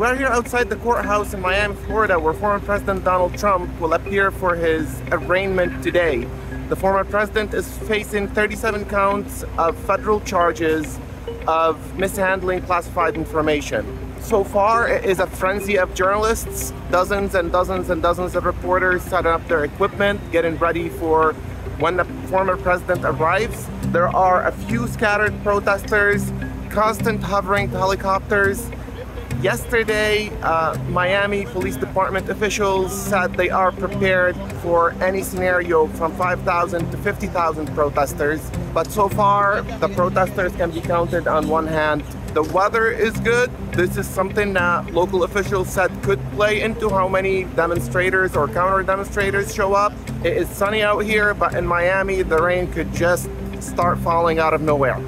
We're here outside the courthouse in Miami, Florida, where former President Donald Trump will appear for his arraignment today. The former president is facing 37 counts of federal charges of mishandling classified information. So far, it is a frenzy of journalists, dozens and dozens and dozens of reporters setting up their equipment, getting ready for when the former president arrives. There are a few scattered protesters, constant hovering helicopters. Yesterday, uh, Miami Police Department officials said they are prepared for any scenario from 5,000 to 50,000 protesters. But so far, the protesters can be counted on one hand. The weather is good. This is something that local officials said could play into how many demonstrators or counter demonstrators show up. It is sunny out here, but in Miami, the rain could just start falling out of nowhere.